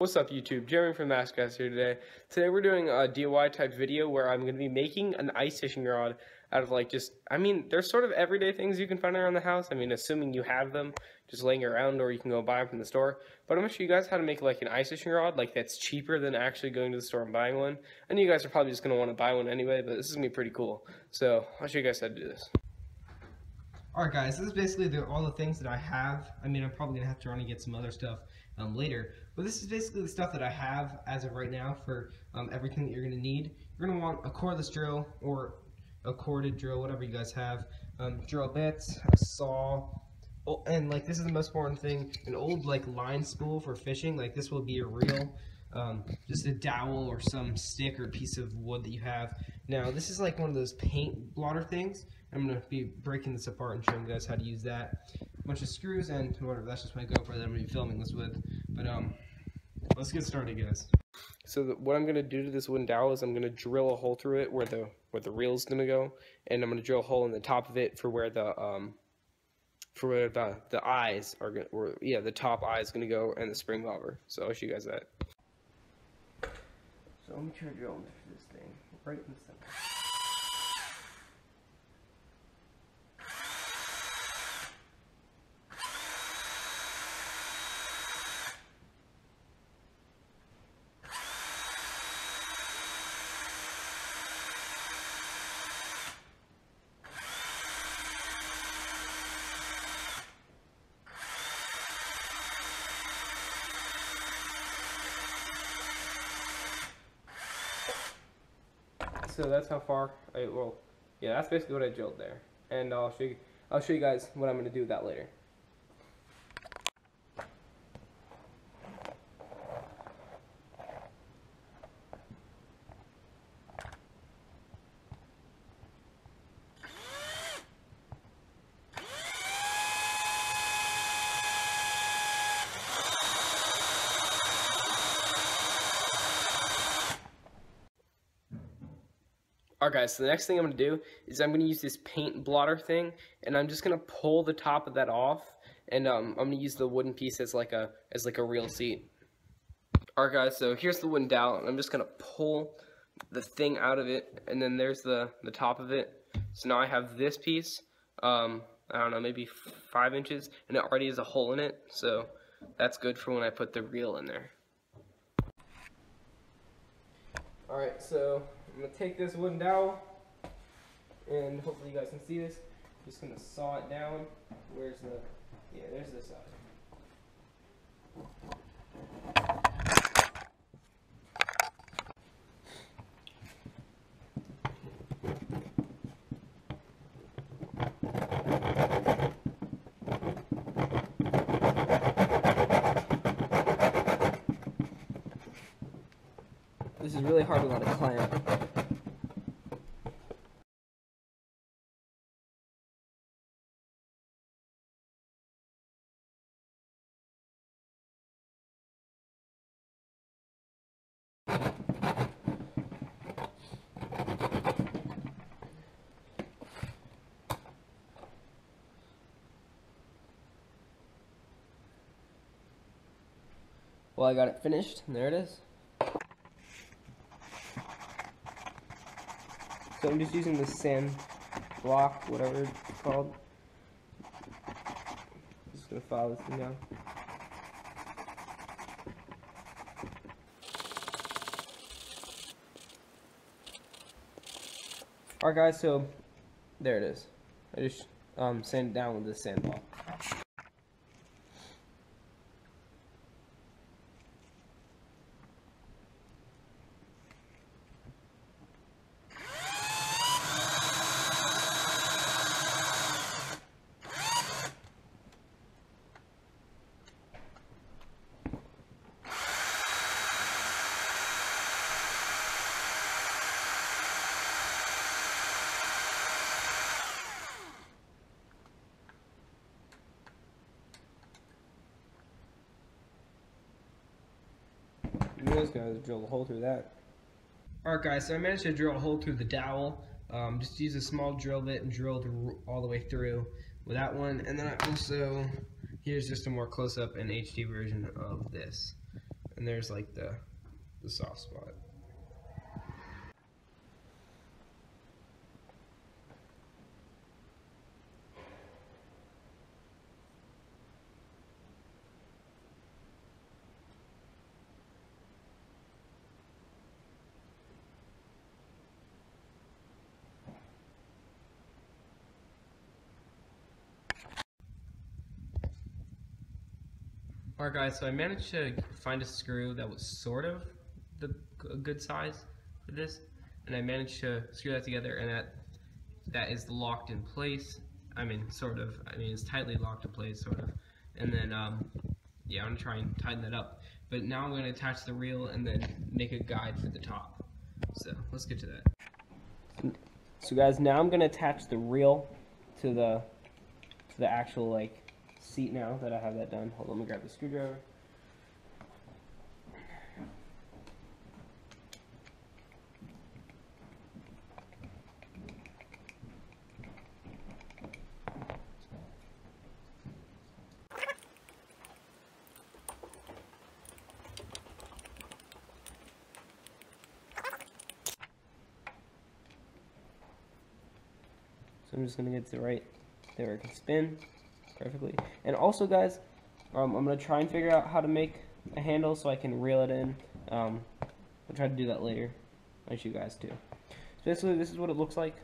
What's up YouTube, Jeremy from MasterCaster here today. Today we're doing a DIY type video where I'm going to be making an ice fishing rod out of like just, I mean, there's sort of everyday things you can find around the house. I mean, assuming you have them just laying around or you can go buy them from the store. But I'm going to show you guys how to make like an ice fishing rod like that's cheaper than actually going to the store and buying one. I know you guys are probably just going to want to buy one anyway, but this is going to be pretty cool. So I'll show you guys how to do this. Alright guys, this is basically the, all the things that I have. I mean, I'm probably going to have to run and get some other stuff um, later. But this is basically the stuff that I have as of right now for um, everything that you're going to need. You're going to want a cordless drill or a corded drill, whatever you guys have. Um, drill bits, a saw, oh, and like this is the most important thing, an old like line spool for fishing. Like this will be a reel. Um, just a dowel or some stick or piece of wood that you have. Now this is like one of those paint blotter things. I'm going to be breaking this apart and showing you guys how to use that. A bunch of screws and whatever, that's just my GoPro that I'm going to be filming this with. But um, let's get started guys. So the, what I'm going to do to this wooden dowel is I'm going to drill a hole through it where the where the reel's going to go. And I'm going to drill a hole in the top of it for where the um, for where the, the eyes are going to, or yeah, the top eye is going to go and the spring bobber. So I'll show you guys that. So let me try to drill this thing right in the center. So that's how far I, well, yeah, that's basically what I drilled there. And I'll show you, I'll show you guys what I'm to do with that later. Alright guys, so the next thing I'm going to do is I'm going to use this paint blotter thing, and I'm just going to pull the top of that off, and um, I'm going to use the wooden piece as like a as like a reel seat. Alright guys, so here's the wooden dowel, and I'm just going to pull the thing out of it, and then there's the, the top of it. So now I have this piece, um, I don't know, maybe five inches, and it already has a hole in it, so that's good for when I put the reel in there. Alright, so I'm to take this wooden dowel, and hopefully you guys can see this. I'm just to saw it down. Where's the, yeah, there's the side. This is really hard without a clamp. Well, I got it finished, there it is. So I'm just using the sand block, whatever it's called. Just gonna file this thing down. Alright guys, so there it is. I just um, sand it down with this sand block. You just gotta drill a hole through that. Alright guys, so I managed to drill a hole through the dowel. Um, just use a small drill bit and drill all the way through with that one. And then I also, here's just a more close-up and HD version of this. and there's like the the soft spot. Alright guys, so I managed to find a screw that was sort of the good size for this, and I managed to screw that together, and that that is locked in place. I mean, sort of. I mean, it's tightly locked in place, sort of. And then, um, yeah, I'm gonna try and tighten that up. But now I'm gonna attach the reel and then make a guide for the top. So let's get to that. So guys, now I'm gonna attach the reel to the to the actual like seat now that I have that done. Hold on, let me grab the screwdriver. So I'm just gonna get to the right there. I can spin perfectly. And also, guys, um, I'm going to try and figure out how to make a handle so I can reel it in. Um, I'll try to do that later. I'll show you guys too. So basically, this is what it looks like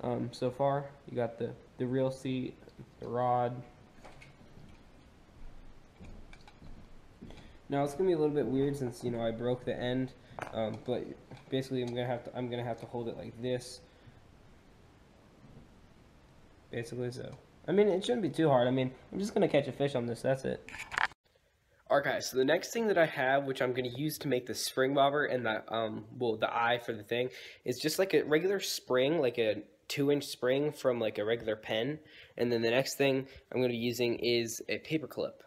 um, so far. You got the, the reel seat, the rod. Now it's gonna be a little bit weird since you know I broke the end, um, but basically I'm gonna have to I'm gonna have to hold it like this. Basically, so I mean, it shouldn't be too hard. I mean, I'm just going to catch a fish on this. That's it. Alright guys, so the next thing that I have, which I'm going to use to make the spring bobber and the, um, well, the eye for the thing, is just like a regular spring, like a 2-inch spring from like a regular pen. And then the next thing I'm going to be using is a paper clip.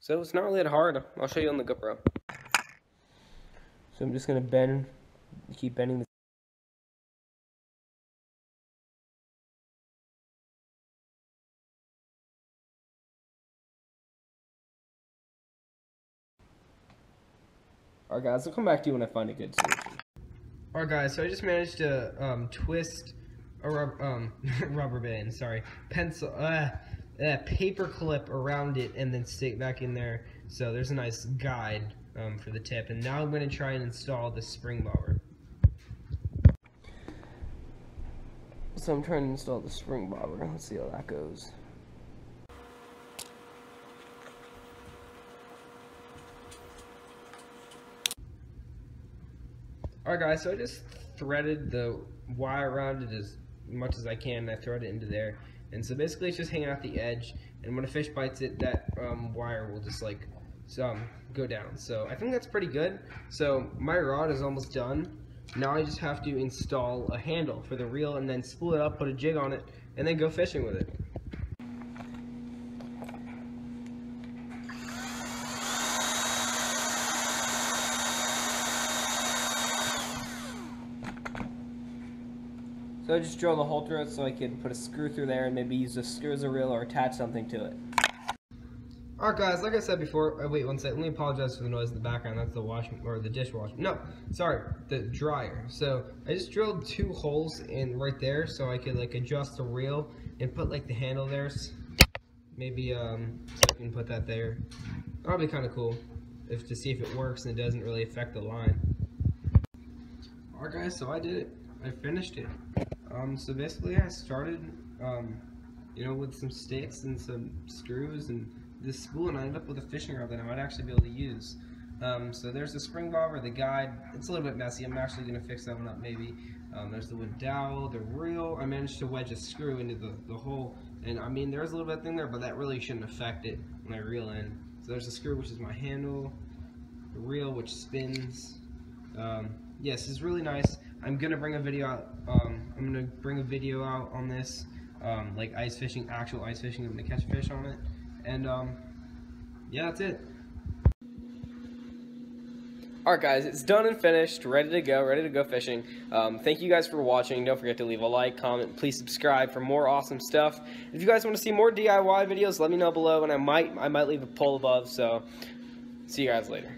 So it's not really that hard. I'll show you on the GoPro. So I'm just going to bend, keep bending the Alright guys, I'll come back to you when I find a good solution. Alright guys, so I just managed to um, twist a rub um, rubber band, sorry, pencil, uh, a paper clip around it and then stick back in there. So there's a nice guide um, for the tip. And now I'm going to try and install the spring bobber. So I'm trying to install the spring bobber. Let's see how that goes. Alright guys, so I just threaded the wire around it as much as I can. and I thread it into there. And so basically it's just hanging out the edge. And when a fish bites it, that um, wire will just like um, go down. So I think that's pretty good. So my rod is almost done. Now I just have to install a handle for the reel and then spool it up, put a jig on it, and then go fishing with it. So I just drill the hole through it so I can put a screw through there and maybe use a screw as a reel or attach something to it. Alright guys, like I said before, oh, wait one second, let me apologize for the noise in the background, that's the wash or the dishwasher, no, sorry, the dryer. So, I just drilled two holes in right there so I could like adjust the reel and put like the handle there. Maybe, um, so I can put that there. That'll be kind of cool, if to see if it works and it doesn't really affect the line. Alright guys, so I did it. I finished it. Um, so basically I started, um, you know, with some sticks and some screws and this spool and I ended up with a fishing rod that I might actually be able to use. Um, so there's the spring bobber, the guide. It's a little bit messy. I'm actually going to fix that one up maybe. Um, there's the wood dowel, the reel. I managed to wedge a screw into the, the hole. And I mean, there's a little bit thing there, but that really shouldn't affect it when I reel in. So there's the screw, which is my handle. The reel, which spins. Um, yes, it's really nice. I'm gonna bring a video out. Um, I'm gonna bring a video out on this, um, like ice fishing, actual ice fishing. I'm gonna catch fish on it, and um, yeah, that's it. Alright guys, it's done and finished, ready to go, ready to go fishing. Um, thank you guys for watching. Don't forget to leave a like, comment, please subscribe for more awesome stuff. If you guys want to see more DIY videos, let me know below, and I might I might leave a poll above. So, see you guys later.